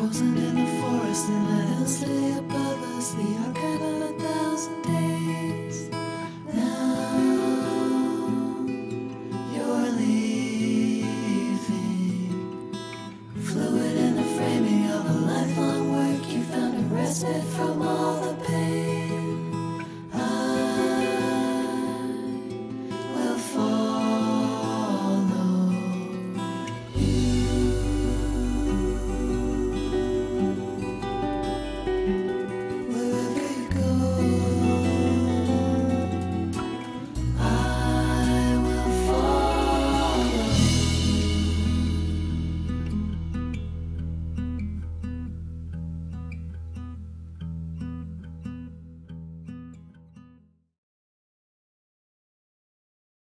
Frozen in the forest and let us lay above us the archive of a thousand days. Now you're leaving. Fluid in the framing of a lifelong work, you found a respite from all.